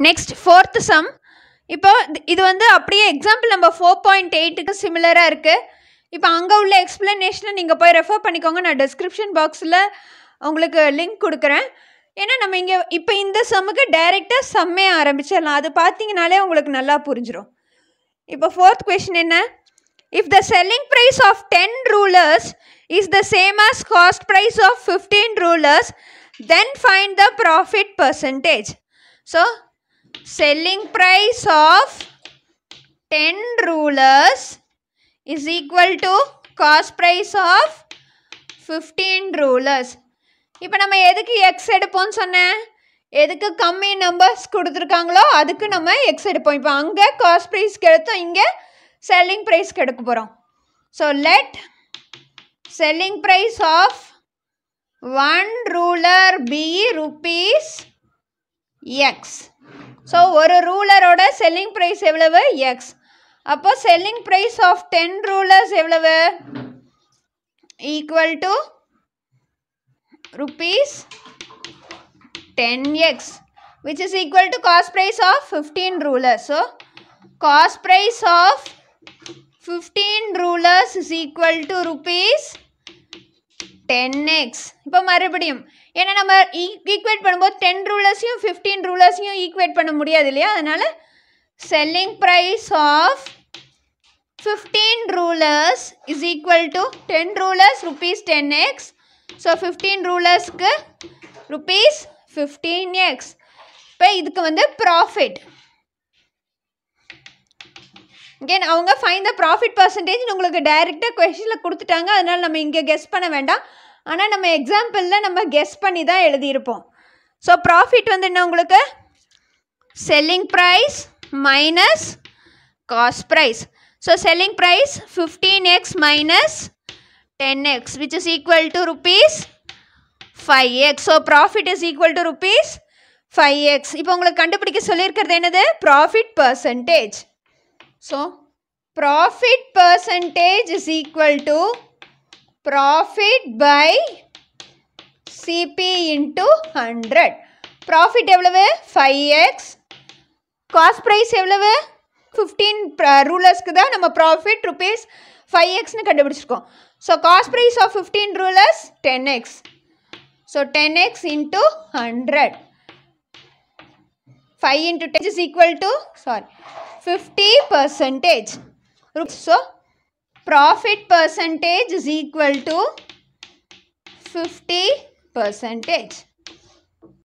Next fourth some இப்போ இது- இது வந்து அப்படியே எக்ஸாம்பிள் நம்ம ஃபோர் பாயிண்ட் எயிட்டுக்கு சிமிலராக இருக்குது இப்போ அங்கே உள்ள எக்ஸ்ப்ளனேஷனை நீங்கள் போய் ரெஃபர் பண்ணிக்கோங்க. நான் டிஸ்கிரிப்ஷன் பாக்ஸில் உங்களுக்கு லிங்க் கொடுக்குறேன். ஏன்னா நம்ம இங்கே இப்போ இந்த சம்முக்கு டைரெக்டாக சம்மே ஆரம்பிச்சிடலாம். அது பார்த்தீங்கனாலே உங்களுக்கு நல்லா புரிஞ்சிடும் இப்போ ஃபோர்த் கொஷின் என்ன? If the selling price of ten rulers is the same as cost price of fifteen rulers then find the profit percentage so selling price of 10 rulers is equal to cost price of 15 rulers. இப்போ நம்ம எதுக்கு X எடுப்போம்னு சொன்னேன்? எதுக்கு கம்மி numbers கொடுத்துருக்காங்களோ அதுக்கு நம்ம X எடுப்போம். இப்போ அங்கே காஸ்ட் ப்ரைஸ்க்கு எடுத்தோம் இங்கே செல்லிங் ப்ரைஸ்க்கு எடுக்க போகிறோம் so let selling price of one ruler be rupees x so ஒரு ரூலரோட செல்லிங் ப்ரைஸ் எவ்வளவு எக்ஸ் அப்போ selling price of ten rulers எவ்வளவு equal to rupees ten X which is equal to cost price of fifteen rulers so cost price of fifteen rulers is equal to rupees ten x இப்போ மறுபடியும் ஏன்னா நம்ம e-, equate பண்ணும்போது ten ரூலர்ஸையும் fifteen ரூலர்ஸையும் equate பண்ண முடியாது இல்லையா? அதனால் selling price of fifteen rulers is equal to ten rulers rupees ten x so fifteen ரூலர்ஸ்க்கு rupees fifteen x இப்போ இதுக்கு வந்து ப்ராஃபிட் கேன் அவங்க ஃபைன் த ப்ராஃபிட் பர்சன்டேஜ் உங்களுக்கு டைரெக்டாக கொஷனில் கொடுத்துட்டாங்க. அதனால் நம்ம இங்கே கெஸ் பண்ண வேண்டாம். ஆனால் நம்ம எக்ஸாம்பிளில் நம்ம கெஸ் பண்ணி தான் எழுதியிருப்போம். ஸோ ப்ராஃபிட் வந்து என்ன உங்களுக்கு? Selling price minus cost price so selling price fifteen x minus ten x which is equal to rupees five x so profit is equal to rupees five x இப்போ உங்களுக்கு கண்டுபிடிக்க சொல்லியிருக்கிறது என்னது? Profit percentage So, profit percentage is equal to profit by CP into 100. Profit எவ்வளவு? 5x. Cost price எவ்வளவு? 15 ரூலர்ஸ்க்கு uh, தான் நம்ம profit rupees five எக்ஸ்னு கண்டுபிடிச்சிருக்கோம். So cost price of fifteen rulers ten x so ten x into hundred 5 into 10 is equal to sorry 50 percentage. So profit percentage is equal to 50 percentage